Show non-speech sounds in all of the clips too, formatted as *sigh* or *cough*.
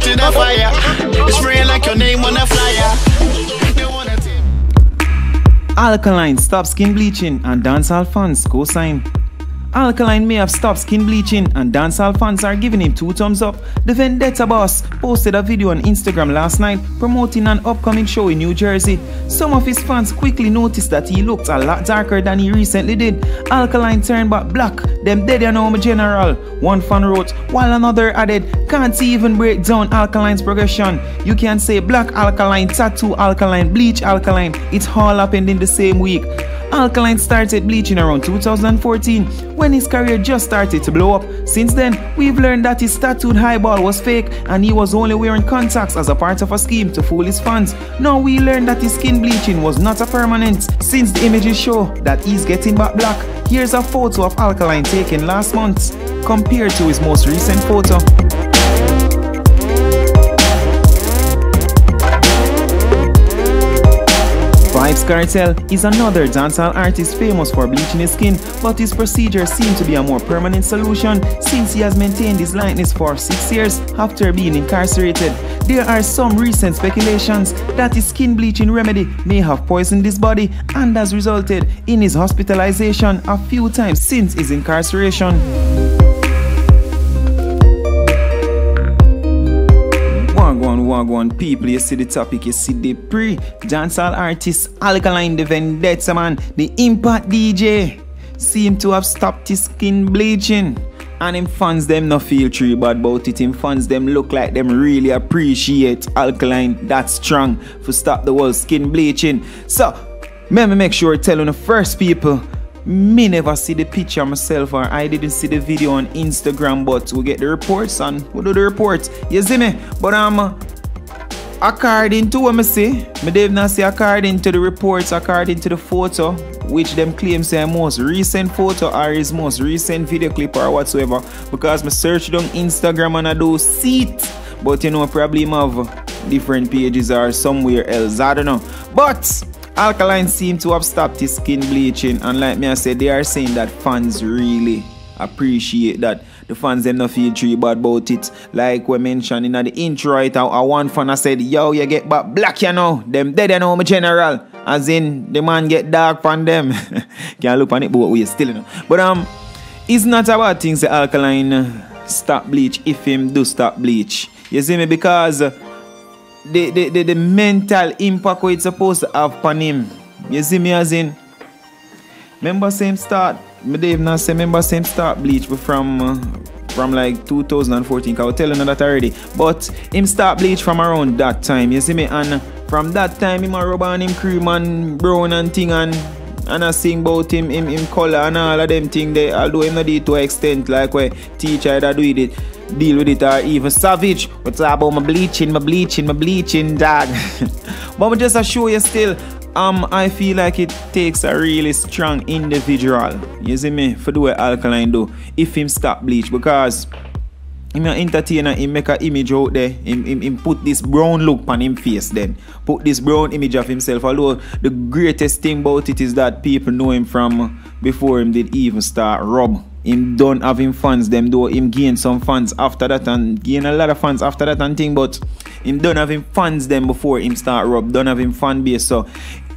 it in the fire. Like your name on a flyer. Alkaline stop skin bleaching and dancehall fans co-sign. Alkaline may have stopped skin bleaching and dancehall fans are giving him two thumbs up. The Vendetta boss posted a video on Instagram last night promoting an upcoming show in New Jersey. Some of his fans quickly noticed that he looked a lot darker than he recently did. Alkaline turned back black, them dead know my general. One fan wrote, while another added, can't even break down Alkaline's progression. You can say black alkaline, tattoo alkaline, bleach alkaline, it's all happened in the same week. Alkaline started bleaching around 2014 when his career just started to blow up. Since then, we've learned that his tattooed highball was fake and he was only wearing contacts as a part of a scheme to fool his fans. Now we learned that his skin bleaching was not a permanent since the images show that he's getting back black. Here's a photo of Alkaline taken last month compared to his most recent photo. Vybz Kartel is another dancehall artist famous for bleaching his skin, but his procedure seems to be a more permanent solution since he has maintained his likeness for six years after being incarcerated. There are some recent speculations that his skin bleaching remedy may have poisoned his body and has resulted in his hospitalization a few times since his incarceration. Wagwan, wagwan, people, you see the topic, you see the pre dancehall artist Alkaline, the Vendetta man, the Impact DJ, seem to have stopped his skin bleaching. And him fans them no feel true bad about it. Him fans them look like them really appreciate Alkaline that strong for stop the world skin bleaching. So, me make sure telling the first people me never see the picture myself or I didn't see the video on Instagram but we get the reports and we do the reports. You see me? But um according to what I see, me did not see according to the reports, according to the photo, which them claim say most recent photo or his most recent video clip or whatsoever. Because me search on Instagram and I do see it. But you know probably have different pages or somewhere else. I don't know. But Alkaline seem to have stopped his skin bleaching and like me I said they are saying that fans really appreciate that the fans them not feel too bad about it. Like we mentioned in the intro right a one fan I said yo you get back black you know? Them dead you know my general. As in the man get dark from them. *laughs* Can't look on it but we still you know. But um it's not about things the alkaline stop bleach if him do stop bleach. You see me? Because the, the, the, the mental impact what it's supposed to have on him. You see me? As in remember same start me Dave not say remember same start bleach but from uh, from like 2014 I was telling you that already but him start bleach from around that time you see me and from that time him a rub on him cream and brown and thing and and I sing about him, him, him color and all of them thing they although him not did to extent like where teacher that do it, deal with it or even savage. What's up about my bleaching, my bleaching, my bleaching dog. *laughs* but just to show you still, um, I feel like it takes a really strong individual, you see me, for the way Alkaline do, if him stop bleach because him an entertainer, him make a image out there, him, him, him put this brown look on him face then. Put this brown image of himself. Although the greatest thing about it is that people know him from before him did even start rub. Him don't fans them though him gain some fans after that and gain a lot of fans after that and thing but him don't fans them before him start rub. Don't have him fan base so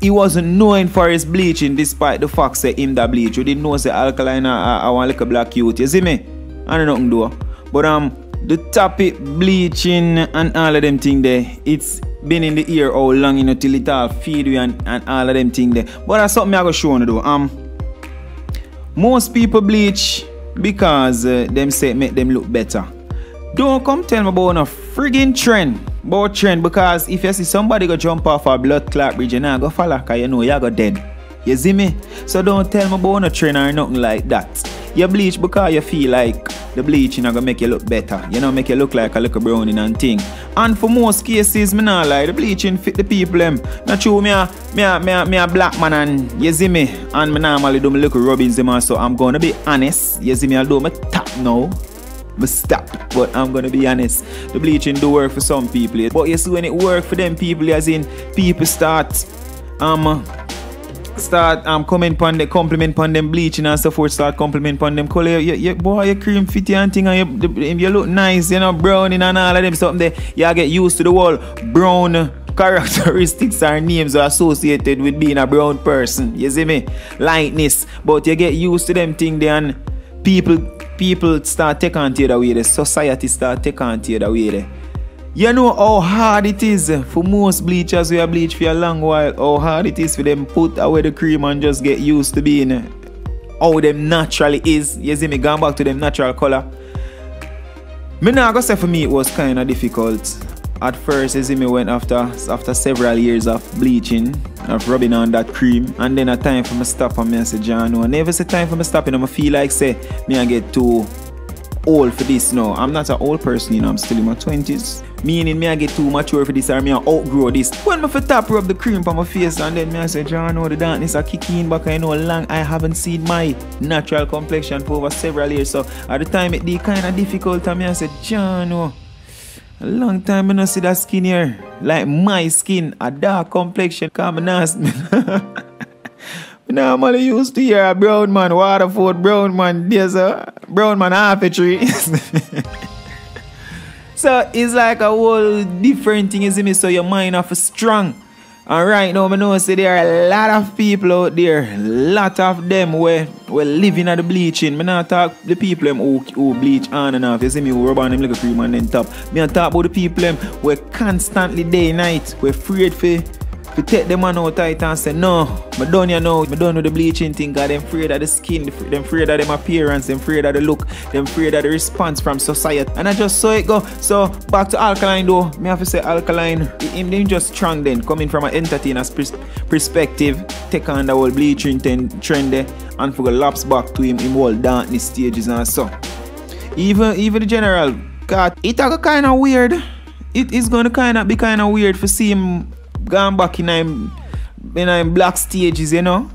he wasn't known for his bleaching despite the fact that him that bleach. You didn't know say alkaline I, want like a black youth. You see me? I don't know nothing do. But um, the topic bleaching and all of them thing there, it's been in the ear all long you know till it all feed you and, and all of them thing there. But that's something I go show you though. Um, most people bleach because uh, them say make them look better. Don't come tell me about no friggin' trend. About trend because if you see somebody go jump off a blood clot bridge, you go follow cause you know you go dead. You see me? So don't tell me about no trainer or nothing like that. You bleach because you feel like the bleaching are gonna make you look better. You know, make you look like a little browning and thing. And for most cases, me not like the bleaching fit the people them. Not true, me a me a me a, me a black man and you see me. And me normally do my little rubbings them so I'm gonna be honest. You see me, do my tap now. But stop. But I'm gonna be honest. The bleaching do work for some people. But you see when it work for them people, as in people start um start um comment on the compliment on them bleaching and so forth, start compliment on them color. You, you, boy, your cream fitty and thing and you, you look nice, you know, browning and all of them something there. You get used to the whole brown characteristics or names are associated with being a brown person. You see me? Lightness. But you get used to them thing there and people people start take on to you the way the society start take on to you the way there. You know how hard it is for most bleachers who have bleached for a long while, how hard it is for them put away the cream and just get used to being how them naturally is. You see me going back to them natural colour. Me not gonna say for me it was kinda difficult. At first, you see me went after after several years of bleaching, of rubbing on that cream, and then a time for me stop and me I say, John, no, never say time for me stopping. I feel like say me I get too old for this now. I'm not an old person, you know, I'm still in my 20s. Meaning me I get too mature for this or me I outgrow this. When me for top rub the cream on my face and then me I say, John, no, the darkness are kicking in back I know long I haven't seen my natural complexion for over several years. So at the time it be kind of difficult and me I said, John, no. A long time I not see that skin here. Like my skin, a dark complexion. Come and ask me. *laughs* normally used to hear a brown man, Waterford brown man, there's a brown man half a tree. *laughs* so it's like a whole different thing, you see me? So your mind have strong. And right now, I know say there are a lot of people out there, a lot of them where we living at the bleaching. I not talk the people them who, who bleach on and off. You see me who rub on them like a cream and then top. Me talk about the people them who constantly day and night. We're afraid for to take them man out tight and say, no, I done you now, I done the bleaching thing, cause them afraid of the skin, them afraid of them appearance, them afraid of the look, them afraid of the response from society. And I just saw it go. So back to alkaline though, me have to say alkaline, him, him just strong then, coming from an entertainer's pers- perspective, take on the whole bleaching trend there, and for the laps back to him, him whole darkness stages and so. Even even the general, God, it a kind of weird. It is gonna kind of be kind of weird for see him gone back in I'm in I'm black stages, you know.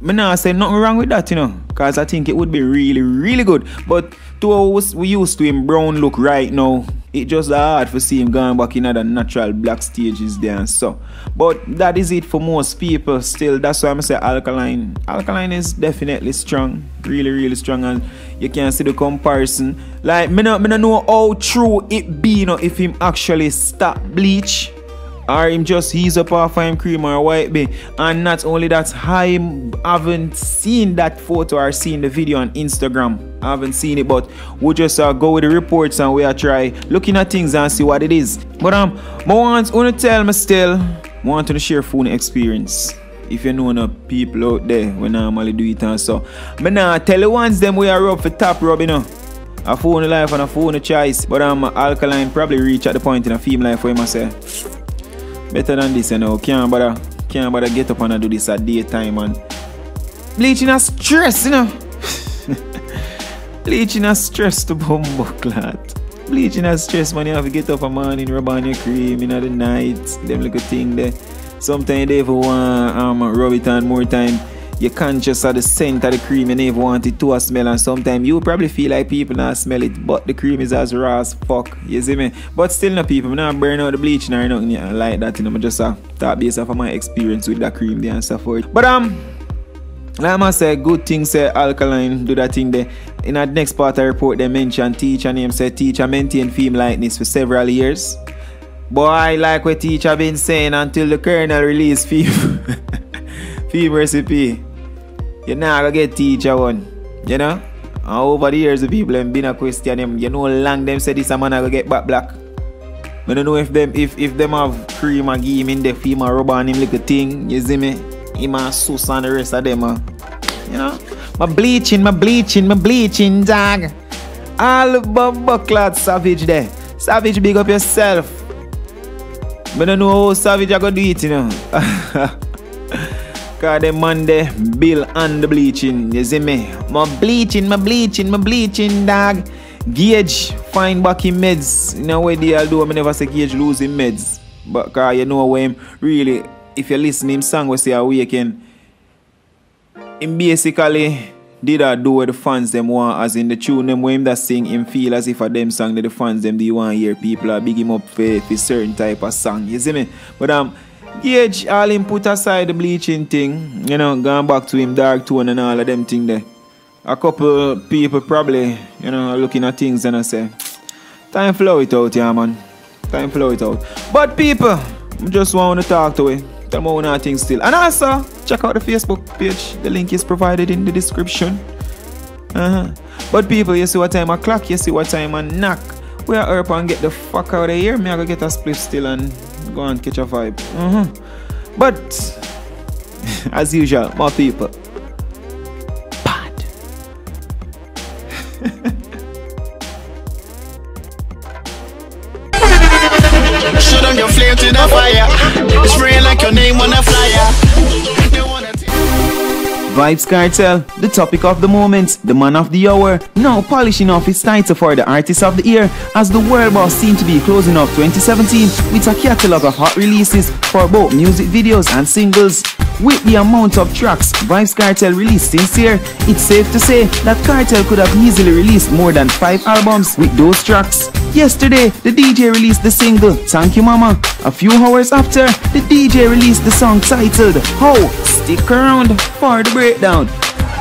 Me not say nothing wrong with that, you know, cause I think it would be really, really good. But to us, we used to him brown look right now. It just hard for see him going back in other natural black stages there and so. But that is it for most people still. That's why I'm say alkaline. Alkaline is definitely strong. Really, really strong and you can see the comparison. Like me not know how true it be you know if him actually stop bleach or him just he's up off him cream or white bay. And not only that, I haven't seen that photo or seen the video on Instagram. I haven't seen it, but we'll just uh, go with the reports and we'll try looking at things and see what it is. But um, I want to tell me still, want to share phone experience. If you know no people out there, we normally do it and so. But now tell the ones them we are rub for top rub, you know. A phone life and a phone choice. But um alkaline probably reach at the point in a female life where I say Better than this, you know. Can't bother, can't bother get up and do this at daytime and bleaching a stress, you know. *laughs* bleaching a stress to bumbo clot. Bleaching a stress, man. You have to get up a morning, rub on your cream in the night. Them little thing there. Sometimes they even want um rub it on more time you're conscious of the scent of the cream. You never want it to smell. And sometimes you probably feel like people not smell it but the cream is as raw as fuck. You see me? But still no people I'm not burn out the bleach or nothing. Like that you know I just uh, talk based off of my experience with that cream there and for it. but um like I say, good thing say alkaline do that thing there. In the next part of the report, they mention teacher name say teacher maintain film lightness for several years. Boy, like what teacher been saying until the kernel release film, *laughs* film recipe you're not gonna get teacher one. You know? And over the years the people have been a Christian them, you know long them say this a man gonna get back black. I don't know if them if if them have cream and give him in the film and on him like a thing, you see me? Him and Sus and the rest of them uh, you know? My bleaching, my bleaching, my bleaching dog. All bumbucklad savage there. Savage big up yourself. But I don't know how savage I gonna do it, you know. *laughs* Cause man there bill and the bleaching, you see me? My bleaching, my bleaching, my bleaching dog. Gage find back in meds. You know what they do, I never say Gage losing meds. But cause you know when really if you listen him song we say awaken, him basically did I do what the fans them want as in the tune them when him that sing him feel as if a them song that the fans them do want hear people are big him up for, for certain type of song. You see me? But um Gage, all him put aside the bleaching thing, you know, gone back to him dark tone and all of them thing there. A couple people probably, you know, looking at things and I say, time flow it out, yeah, man. Time flow it out. But people, I just want to talk to you. Tell me one thing still. And also, check out the Facebook page. The link is provided in the description. Uh-huh. But people, you see what time I clock, you see what time I knock. We are up and get the fuck out of here. Me I go get a split still and go and catch a vibe. Uh-huh. But *laughs* as usual, more people. Bad. Shoot on your flame to the fire. Spray like your name on a flyer. Vybz Kartel, the topic of the moment, the man of the hour, now polishing off his title for the artist of the year as the world boss seemed to be closing off 2017 with a catalogue of hot releases for both music videos and singles. With the amount of tracks Vybz Kartel released since year, it's safe to say that Kartel could have easily released more than 5 albums with those tracks. Yesterday, the DJ released the single Thank You Mama. A few hours after, the DJ released the song titled How. Stick around for the breakdown.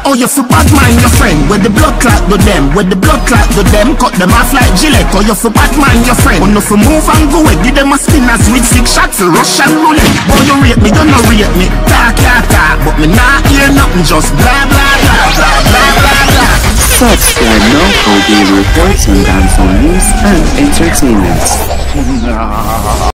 Oh, you for bad mind your friend. With the blood clot with them? With the blood clot with them? Cut them off like Gillette. Oh, you for bad mind your friend. Oh, no for move and go away. Give them a spinners with six shots for Russian roulette Oh, you rate me, you no rate me. Talk, talk, talk. But me not hear nothing Just blah, blah, blah, blah, blah, blah, blah. Subscribe now for daily reports on dancehall news and entertainment.